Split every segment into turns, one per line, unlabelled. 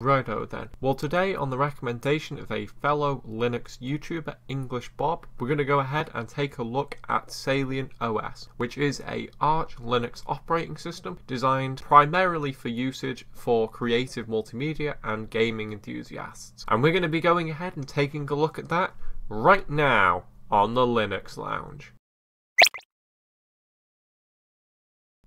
Righto then. Well, today, on the recommendation of a fellow Linux YouTuber, English Bob, we're going to go ahead and take a look at Salient OS, which is a Arch Linux operating system designed primarily for usage for creative multimedia and gaming enthusiasts. And we're going to be going ahead and taking a look at that right now on the Linux Lounge.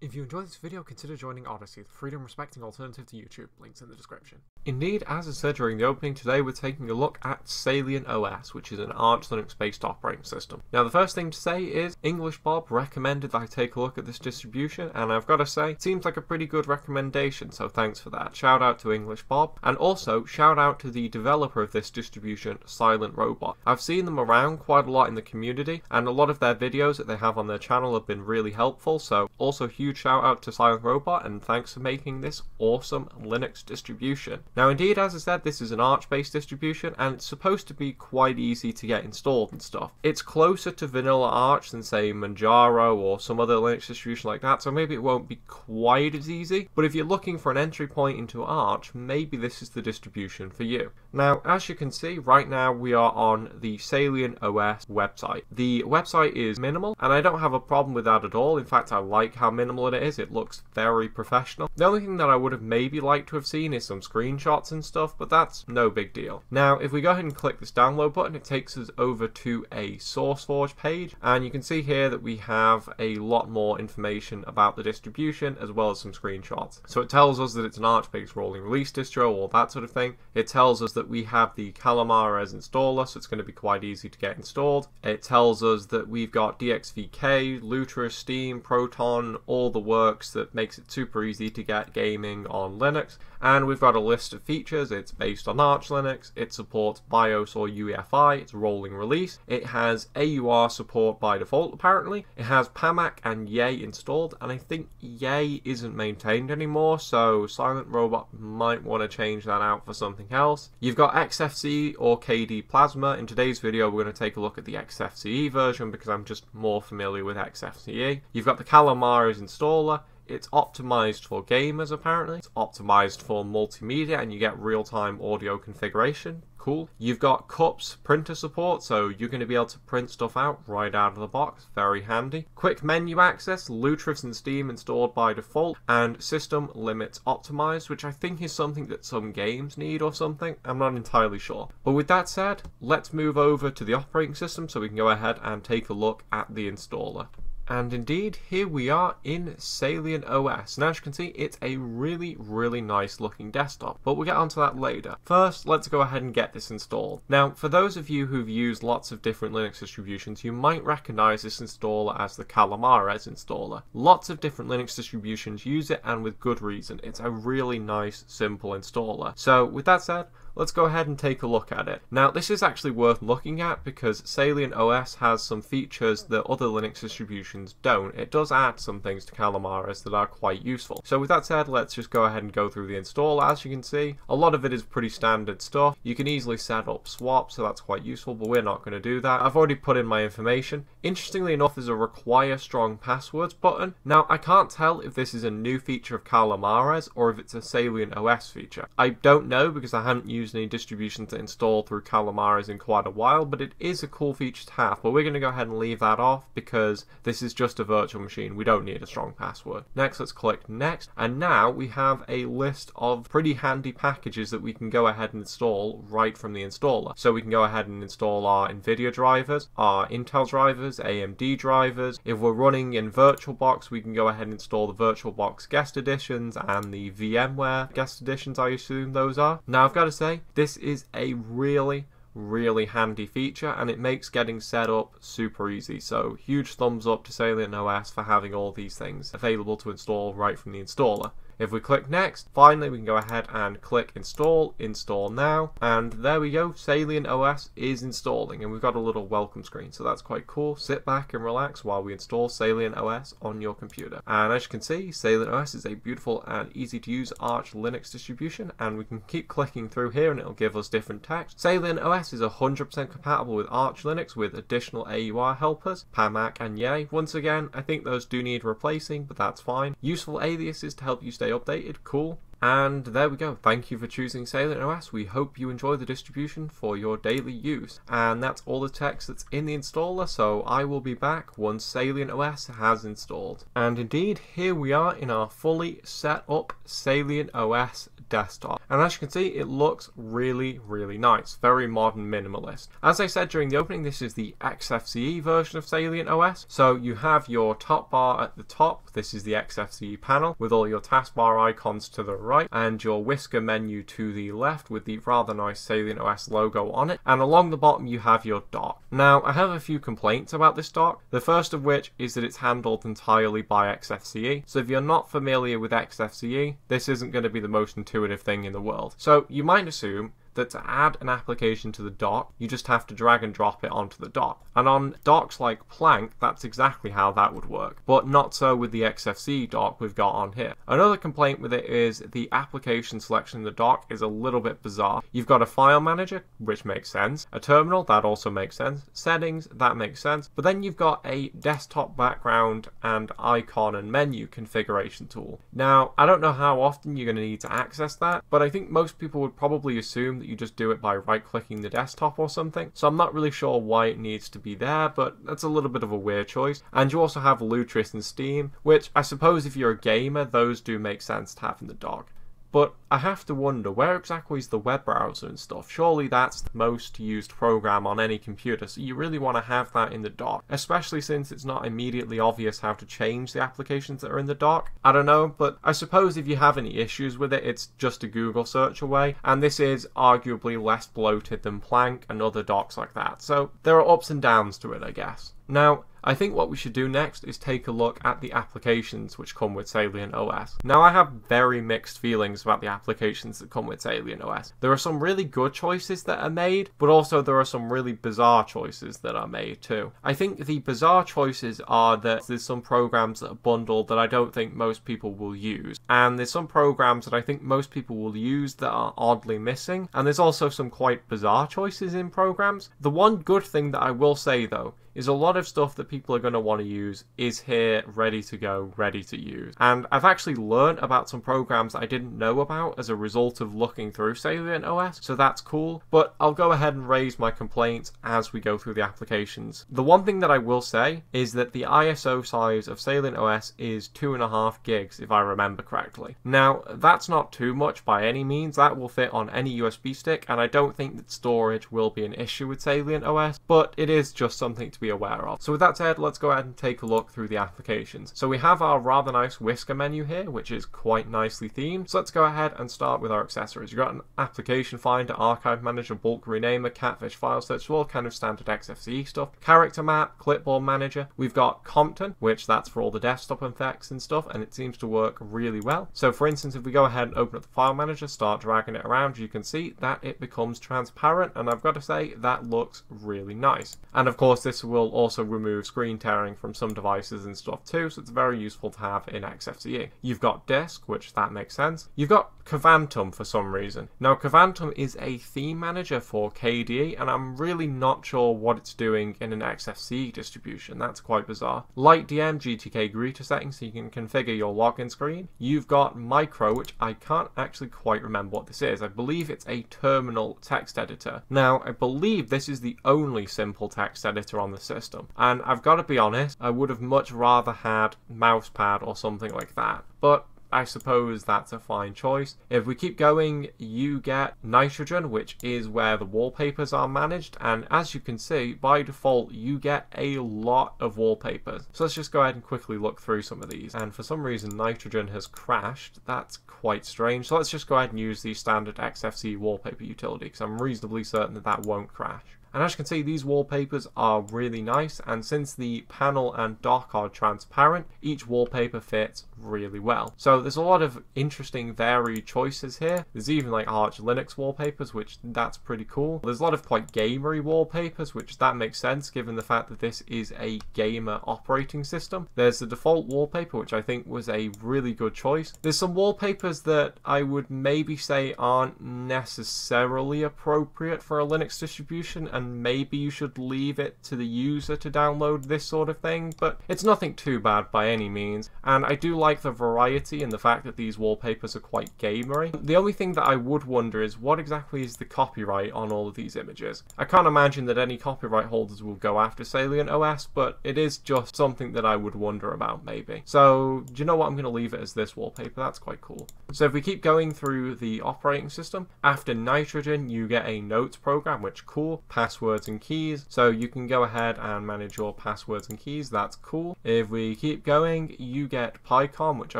If you enjoyed this video, consider joining Odysee, the freedom respecting alternative to YouTube. Links in the description. Indeed, as I said during the opening, today we're taking a look at Salient OS, which is an Arch Linux based operating system. Now, the first thing to say is English Bob recommended that I take a look at this distribution, and I've got to say, seems like a pretty good recommendation, so thanks for that. Shout out to English Bob, and also shout out to the developer of this distribution, Silent Robot. I've seen them around quite a lot in the community, and a lot of their videos that they have on their channel have been really helpful, so also huge shout out to Silent Robot and thanks for making this awesome Linux distribution. Now, indeed, as I said, this is an Arch based distribution and it's supposed to be quite easy to get installed and stuff. It's closer to vanilla Arch than, say, Manjaro or some other Linux distribution like that, so maybe it won't be quite as easy. But if you're looking for an entry point into Arch, maybe this is the distribution for you. Now, as you can see, right now we are on the Salient OS website. The website is minimal, and I don't have a problem with that at all. In fact, I like how minimal it is. It looks very professional. The only thing that I would have maybe liked to have seen is some screenshots and stuff, but that's no big deal. Now, if we go ahead and click this download button, it takes us over to a SourceForge page, and you can see here that we have a lot more information about the distribution as well as some screenshots. So it tells us that it's an Arch-based rolling release distro, or that sort of thing. It tells us that we have the Calamares installer, so it's going to be quite easy to get installed. It tells us that we've got DXVK, Lutris, Steam, Proton, all the works that makes it super easy to get gaming on Linux. And we've got a list of features. It's based on Arch Linux. It supports BIOS or UEFI. It's rolling release. It has AUR support by default, apparently. It has PAMAC and Yay installed, and I think Yay isn't maintained anymore, so Silent Robot might want to change that out for something else. You've got XFCE or KDE Plasma. In today's video, we're going to take a look at the XFCE version because I'm just more familiar with XFCE. You've got the Calamares installer. It's optimized for gamers apparently. It's optimized for multimedia and you get real-time audio configuration. Cool. You've got CUPS printer support, so you're going to be able to print stuff out right out of the box. Very handy. Quick menu access, Lutris and Steam installed by default, and system limits optimized, which I think is something that some games need or something. I'm not entirely sure. But with that said, let's move over to the operating system so we can go ahead and take a look at the installer. And indeed, here we are in Salient OS. Now, as you can see, it's a really, really nice looking desktop, but we'll get onto that later. First, let's go ahead and get this installed. Now, for those of you who've used lots of different Linux distributions, you might recognize this installer as the Calamares installer. Lots of different Linux distributions use it, and with good reason. It's a really nice, simple installer. So, with that said, let's go ahead and take a look at it. Now, this is actually worth looking at because Salient OS has some features that other Linux distributions don't. It does add some things to Calamares that are quite useful. So with that said, let's just go ahead and go through the install. As you can see, a lot of it is pretty standard stuff. You can easily set up swaps, so that's quite useful, but we're not going to do that. I've already put in my information. Interestingly enough, there's a require strong passwords button. Now, I can't tell if this is a new feature of Calamares or if it's a Salient OS feature. I don't know because I haven't used used any distribution to install through Calamares in quite a while, but it is a cool feature to have. But we're going to go ahead and leave that off because this is just a virtual machine. We don't need a strong password. Next, let's click next. And now we have a list of pretty handy packages that we can go ahead and install right from the installer. So we can go ahead and install our NVIDIA drivers, our Intel drivers, AMD drivers. If we're running in VirtualBox, we can go ahead and install the VirtualBox guest additions and the VMware guest additions, I assume those are. Now, I've got to say, say, this is a really really handy feature and it makes getting set up super easy. So huge thumbs up to Salient OS for having all these things available to install right from the installer. If we click next, finally we can go ahead and click install, install now, and there we go, Salient OS is installing and we've got a little welcome screen, so that's quite cool. Sit back and relax while we install Salient OS on your computer. And as you can see, Salient OS is a beautiful and easy to use Arch Linux distribution and we can keep clicking through here and it'll give us different text. Salient OS is 100% compatible with Arch Linux with additional AUR helpers, PAMAC and Yay. Once again, I think those do need replacing, but that's fine. Useful aliases to help you stay updated, cool. And there we go. Thank you for choosing Salient OS. We hope you enjoy the distribution for your daily use. And that's all the text that's in the installer, so I will be back once Salient OS has installed. And indeed, here we are in our fully set up Salient OS desktop. And as you can see, it looks really, really nice. Very modern minimalist. As I said during the opening, this is the XFCE version of Salient OS. So you have your top bar at the top. This is the XFCE panel with all your taskbar icons to the right and your whisker menu to the left with the rather nice Salient OS logo on it. And along the bottom you have your dock. Now I have a few complaints about this dock. The first of which is that it's handled entirely by XFCE. So if you're not familiar with XFCE, this isn't going to be the most intuitive thing in the world. So you might assume that to add an application to the dock, you just have to drag and drop it onto the dock. And on docks like Plank, that's exactly how that would work, but not so with the XFCE dock we've got on here. Another complaint with it is the application selection in the dock is a little bit bizarre. You've got a file manager, which makes sense, a terminal, that also makes sense, settings, that makes sense, but then you've got a desktop background and icon and menu configuration tool. Now, I don't know how often you're going to need to access that, but I think most people would probably assume that you just do it by right clicking the desktop or something. So I'm not really sure why it needs to be there, but that's a little bit of a weird choice. And you also have Lutris and Steam, which I suppose if you're a gamer, those do make sense to have in the dock. But I have to wonder, where exactly is the web browser and stuff? Surely that's the most used program on any computer, so you really want to have that in the dock, especially since it's not immediately obvious how to change the applications that are in the dock. I don't know, but I suppose if you have any issues with it, it's just a Google search away, and this is arguably less bloated than Plank and other docks like that, so there are ups and downs to it, I guess. Now, I think what we should do next is take a look at the applications which come with Salient OS. Now I have very mixed feelings about the applications that come with Salient OS. There are some really good choices that are made, but also there are some really bizarre choices that are made too. I think the bizarre choices are that there's some programs that are bundled that I don't think most people will use, and there's some programs that I think most people will use that are oddly missing, and there's also some quite bizarre choices in programs. The one good thing that I will say though is a lot of stuff that people are going to want to use is here ready to go, ready to use. And I've actually learned about some programs I didn't know about as a result of looking through Salient OS, so that's cool. But I'll go ahead and raise my complaints as we go through the applications. The one thing that I will say is that the ISO size of Salient OS is 2.5 gigs, if I remember correctly. Now, that's not too much by any means, that will fit on any USB stick, and I don't think that storage will be an issue with Salient OS, but it is just something to be aware of. So with that said, let's go ahead and take a look through the applications. So we have our rather nice whisker menu here, which is quite nicely themed. So let's go ahead and start with our accessories. You've got an application finder, archive manager, bulk renamer, catfish file search, all kind of standard XFCE stuff. Character map, clipboard manager. We've got Compton, which that's for all the desktop effects and stuff, and it seems to work really well. So for instance, if we go ahead and open up the file manager, start dragging it around, you can see that it becomes transparent, and I've got to say, that looks really nice. And of course, this will also remove screen tearing from some devices and stuff too, so it's very useful to have in XFCE. You've got Disk, which that makes sense. You've got Kvantum for some reason. Now, Kvantum is a theme manager for KDE, and I'm really not sure what it's doing in an XFCE distribution. That's quite bizarre. LightDM GTK greeter settings, so you can configure your login screen. You've got Micro, which I can't actually quite remember what this is. I believe it's a terminal text editor. Now, I believe this is the only simple text editor on the system. And I've got to be honest, I would have much rather had mousepad or something like that. But I suppose that's a fine choice. If we keep going, you get nitrogen, which is where the wallpapers are managed. And as you can see, by default, you get a lot of wallpapers. So let's just go ahead and quickly look through some of these. And for some reason, nitrogen has crashed. That's quite strange. So let's just go ahead and use the standard XFCE wallpaper utility because I'm reasonably certain that that won't crash. And as you can see, these wallpapers are really nice, and since the panel and dock are transparent, each wallpaper fits really well. So there's a lot of interesting varied choices here. There's even like Arch Linux wallpapers, which that's pretty cool. There's a lot of quite gamery wallpapers, which that makes sense given the fact that this is a gamer operating system. There's the default wallpaper, which I think was a really good choice. There's some wallpapers that I would maybe say aren't necessarily appropriate for a Linux distribution, and maybe you should leave it to the user to download this sort of thing, but it's nothing too bad by any means. And I do like the variety and the fact that these wallpapers are quite gamery. The only thing that I would wonder is what exactly is the copyright on all of these images? I can't imagine that any copyright holders will go after Salient OS, but it is just something that I would wonder about maybe. So, do you know what? I'm going to leave it as this wallpaper. That's quite cool. So if we keep going through the operating system, after nitrogen, you get a notes program, which cool, passwords and keys. So you can go ahead and manage your passwords and keys. That's cool. If we keep going, you get Picom, which I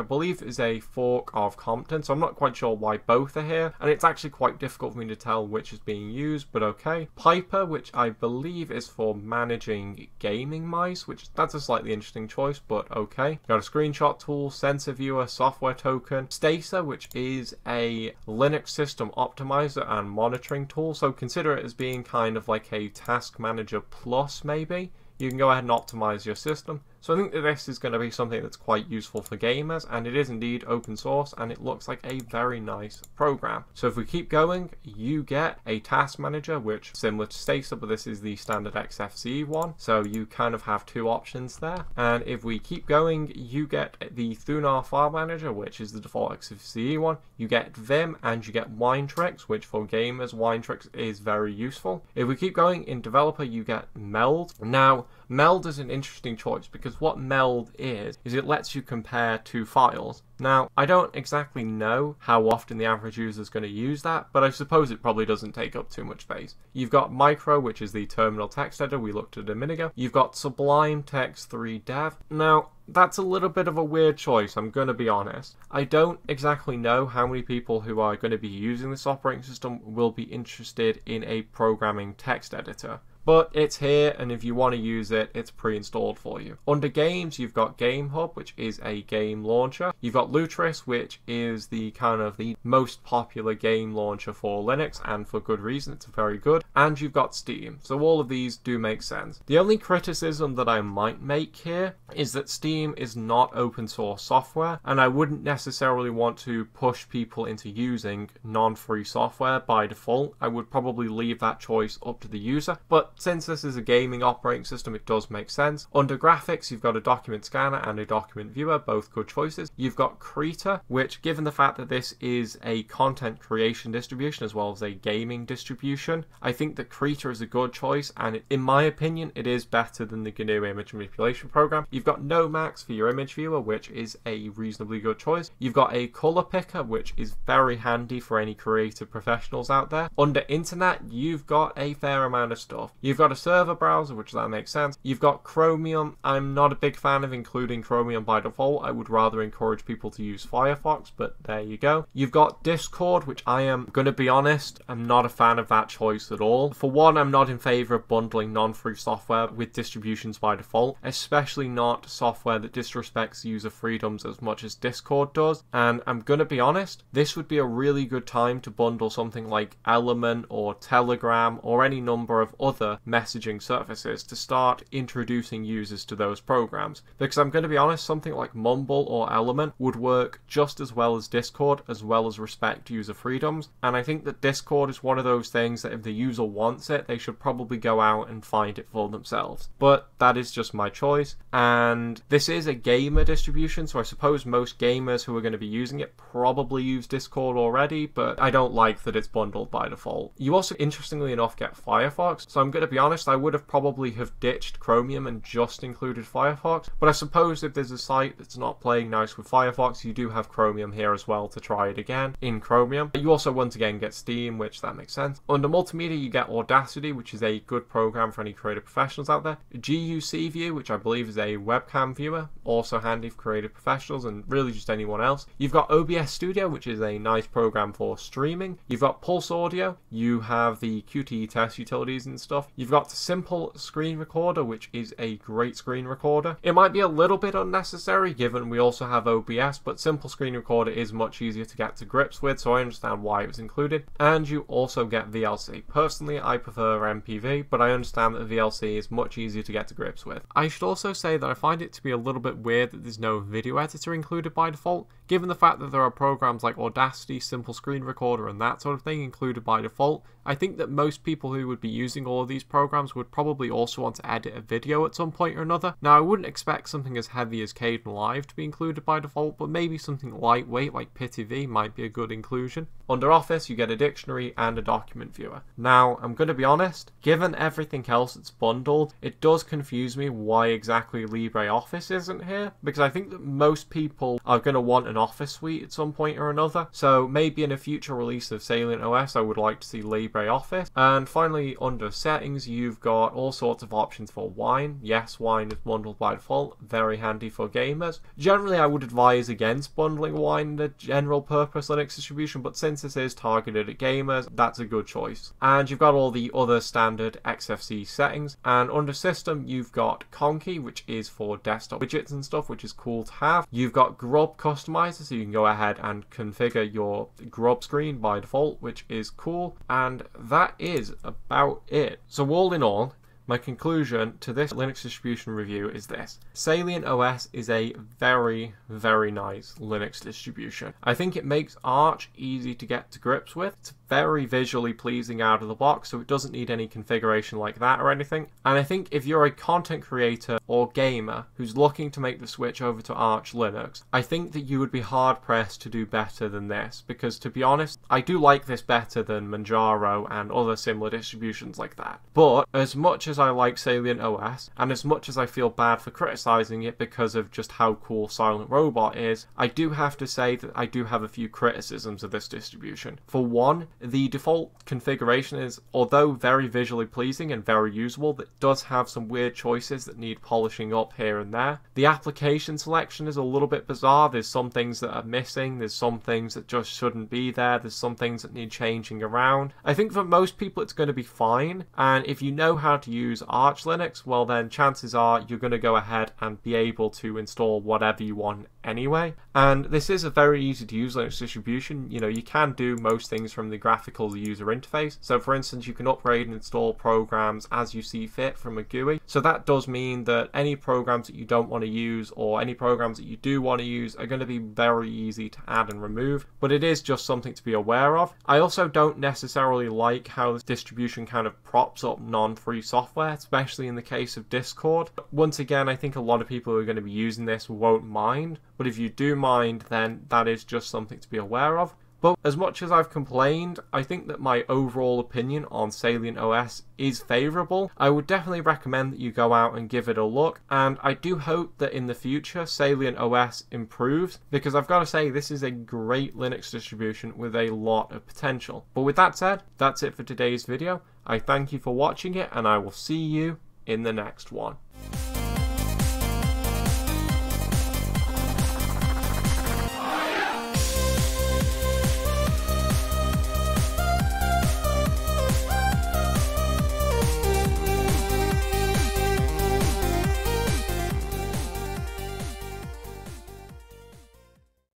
believe is a fork of Compton. So I'm not quite sure why both are here. And it's actually quite difficult for me to tell which is being used, but okay. Piper, which I believe is for managing gaming mice, which that's a slightly interesting choice, but okay. Got a screenshot tool, sensor viewer, software token, Stacer, which is a Linux system optimizer and monitoring tool. So consider it as being kind of like a task manager plus maybe. You can go ahead and optimize your system. So I think that this is going to be something that's quite useful for gamers, and it is indeed open source, and it looks like a very nice program. So if we keep going, you get a task manager, which similar to Stacer, but this is the standard XFCE one. So you kind of have two options there. And if we keep going, you get the Thunar file manager, which is the default XFCE one. You get Vim, and you get Winetricks, which for gamers, Winetricks is very useful. If we keep going in developer, you get Meld. Now, Meld is an interesting choice because what Meld is, is it lets you compare two files. Now, I don't exactly know how often the average user is going to use that, but I suppose it probably doesn't take up too much space. You've got Micro, which is the terminal text editor we looked at a minute ago. You've got Sublime Text 3 Dev. Now, that's a little bit of a weird choice, I'm going to be honest. I don't exactly know how many people who are going to be using this operating system will be interested in a programming text editor but it's here and if you want to use it it's pre-installed for you. Under games you've got GameHub which is a game launcher. You've got lutris which is the kind of the most popular game launcher for linux and for good reason it's very good. And you've got steam so all of these do make sense. The only criticism that i might make here is that steam is not open source software and i wouldn't necessarily want to push people into using non-free software by default. I would probably leave that choice up to the user but since this is a gaming operating system, it does make sense. Under graphics, you've got a document scanner and a document viewer, both good choices. You've got Krita, which, given the fact that this is a content creation distribution as well as a gaming distribution, I think that Krita is a good choice, and in my opinion, it is better than the GNU image manipulation program. You've got Nomacs for your image viewer, which is a reasonably good choice. You've got a color picker, which is very handy for any creative professionals out there. Under internet, you've got a fair amount of stuff. You've got a server browser, which that makes sense. You've got Chromium. I'm not a big fan of including Chromium by default. I would rather encourage people to use Firefox, but there you go. You've got Discord, which I am going to be honest, I'm not a fan of that choice at all. For one, I'm not in favor of bundling non-free software with distributions by default, especially not software that disrespects user freedoms as much as Discord does. And I'm going to be honest, this would be a really good time to bundle something like Element or Telegram or any number of other messaging services to start introducing users to those programs. Because I'm going to be honest, something like Mumble or Element would work just as well as Discord, as well as respect user freedoms. And I think that Discord is one of those things that if the user wants it, they should probably go out and find it for themselves. But that is just my choice. And this is a gamer distribution, so I suppose most gamers who are going to be using it probably use Discord already, but I don't like that it's bundled by default. You also, interestingly enough, get Firefox, so I'm going to be honest, I would have probably have ditched Chromium and just included Firefox. But I suppose if there's a site that's not playing nice with Firefox, you do have Chromium here as well to try it again in Chromium. You also once again get Steam, which that makes sense. Under multimedia, you get Audacity, which is a good program for any creative professionals out there. Guvcview, which I believe is a webcam viewer, also handy for creative professionals and really just anyone else. You've got OBS Studio, which is a nice program for streaming. You've got Pulse Audio. You have the Qt test utilities and stuff. You've got Simple Screen Recorder, which is a great screen recorder. It might be a little bit unnecessary given we also have OBS, but Simple Screen Recorder is much easier to get to grips with, so I understand why it was included. And you also get VLC. Personally, I prefer MPV, but I understand that VLC is much easier to get to grips with. I should also say that I find it to be a little bit weird that there's no video editor included by default, given the fact that there are programs like Audacity, Simple Screen Recorder, and that sort of thing included by default, I think that most people who would be using all of these programs would probably also want to edit a video at some point or another. Now, I wouldn't expect something as heavy as Kdenlive to be included by default, but maybe something lightweight like PiTiVi might be a good inclusion. Under Office, you get a dictionary and a document viewer. Now, I'm going to be honest, given everything else that's bundled, it does confuse me why exactly LibreOffice isn't here, because I think that most people are going to want an Office suite at some point or another. So maybe in a future release of Salient OS, I would like to see Libre LibreOffice. And finally, under settings, you've got all sorts of options for Wine. Yes, Wine is bundled by default, very handy for gamers. Generally, I would advise against bundling Wine in the general purpose Linux distribution, but since this is targeted at gamers, that's a good choice. And you've got all the other standard XFCE settings. And under system, you've got Conky, which is for desktop widgets and stuff, which is cool to have. You've got Grub Customizer, so you can go ahead and configure your Grub screen by default, which is cool. And that is about it. So all in all, my conclusion to this Linux distribution review is this. Salient OS is a very, very nice Linux distribution. I think it makes Arch easy to get to grips with. It's very visually pleasing out of the box, so it doesn't need any configuration like that or anything. And I think if you're a content creator or gamer who's looking to make the switch over to Arch Linux, I think that you would be hard pressed to do better than this, because to be honest, I do like this better than Manjaro and other similar distributions like that. But as much as I like Salient OS, and as much as I feel bad for criticizing it because of just how cool Silent Robot is, I do have to say that I do have a few criticisms of this distribution. For one, the default configuration is, although very visually pleasing and very usable, it does have some weird choices that need polishing up here and there. The application selection is a little bit bizarre. There's some things that are missing, there's some things that just shouldn't be there, there's some things that need changing around. I think for most people it's going to be fine, and if you know how to use Arch Linux, well then chances are you're going to go ahead and be able to install whatever you want anyway. And this is a very easy to use Linux distribution. You know, you can do most things from the graphical user interface. So for instance, you can upgrade and install programs as you see fit from a GUI. So that does mean that any programs that you don't want to use or any programs that you do want to use are going to be very easy to add and remove, but it is just something to be aware of. I also don't necessarily like how this distribution kind of props up non-free software, especially in the case of Discord. But once again, I think a lot of people who are going to be using this won't mind, but if you do mind, then that is just something to be aware of. But as much as I've complained, I think that my overall opinion on Salient OS is favourable. I would definitely recommend that you go out and give it a look, and I do hope that in the future Salient OS improves, because I've got to say, this is a great Linux distribution with a lot of potential. But with that said, that's it for today's video. I thank you for watching it, and I will see you in the next one.